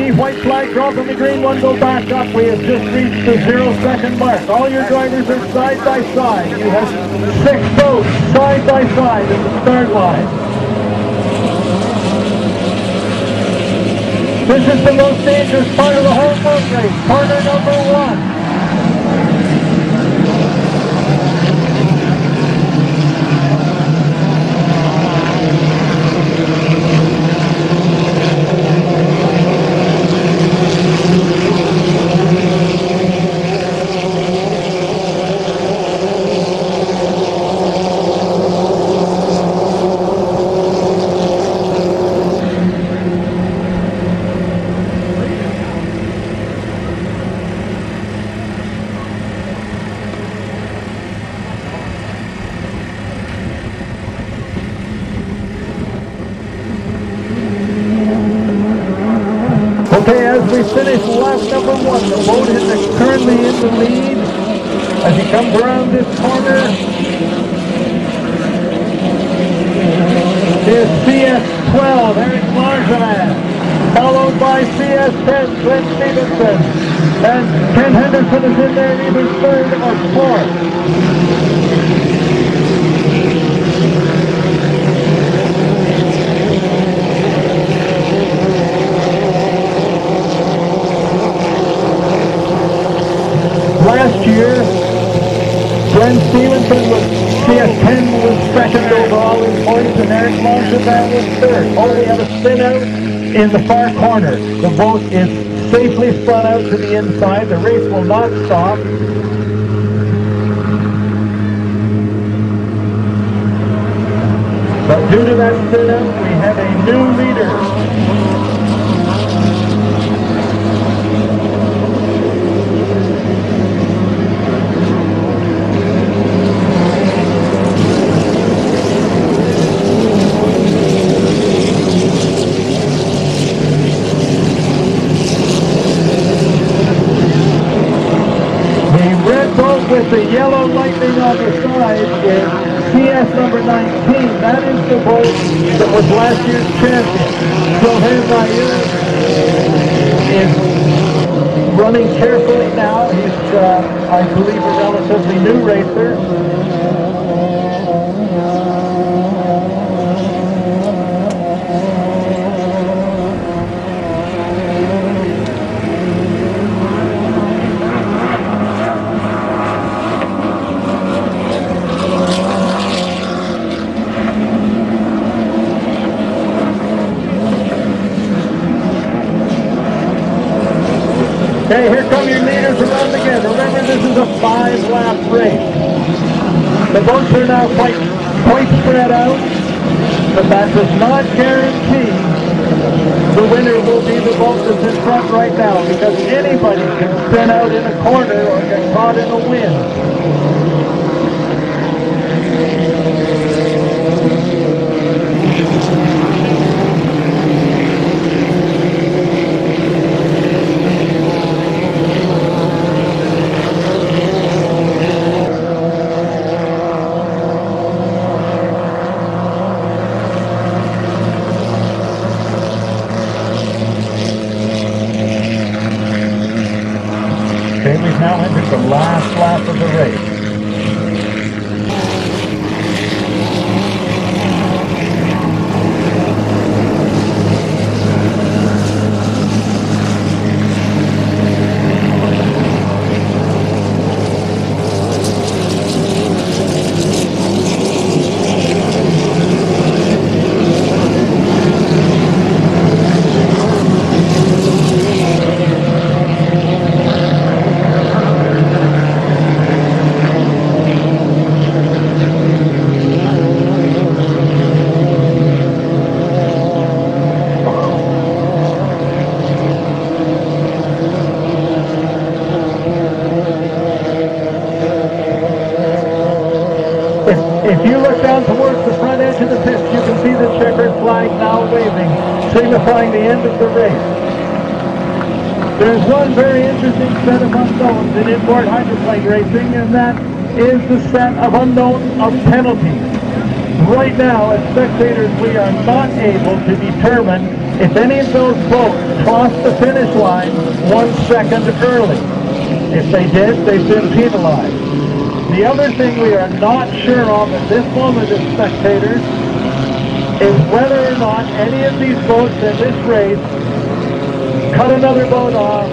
The white flag drop and the green one go back up, we have just reached the zero second mark. All your drivers are side by side. You have six boats side by side in the start line. This is the most dangerous part of the whole boat race, corner number one. We finish lap number one, the boat is currently in the lead. As he comes around this corner, is CS12, Eric Marjolin, followed by CS10, Clint Stevenson, and Ken Henderson is in there either third or fourth. Last year, Glenn Stevenson was CS10 was second overall Eric Marchand was third. Oh, we have a spin out in the far corner. The boat is safely spun out to the inside. The race will not stop. But due to that spin out, we have a new leader. With the yellow lightning on the side is CS number 19. That is the boat that was last year's champion. Sylvain Maillard is running carefully now. He's, uh, I believe, a relatively new racer. Okay, here come your leaders around again. Remember, this is a five-lap race. The boats are now quite, quite spread out, but that does not guarantee the winner will be the boat that's in front right now, because anybody can spin out in a corner or get caught in a wind. We've now entered the last lap of the race. If, if you look down towards the front edge of the pit, you can see the checkered flag now waving, signifying the end of the race. There's one very interesting set of unknowns in inboard hydroplane racing, and that is the set of unknowns of penalties. Right now, as spectators, we are not able to determine if any of those boats crossed the finish line one second early. If they did, they've been penalized. The other thing we are not sure of at this moment as spectators is whether or not any of these boats in this race cut another boat off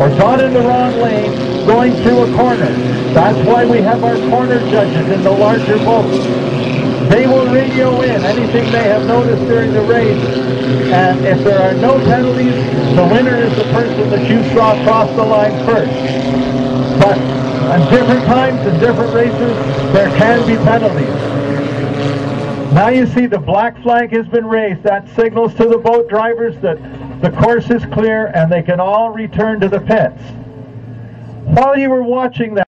or got in the wrong lane going through a corner. That's why we have our corner judges in the larger boats. They will radio in anything they have noticed during the race, and if there are no penalties, the winner is the person that you saw cross the line first. But at different times and different races, there can be penalties. Now you see the black flag has been raised. That signals to the boat drivers that the course is clear and they can all return to the pits. While you were watching that,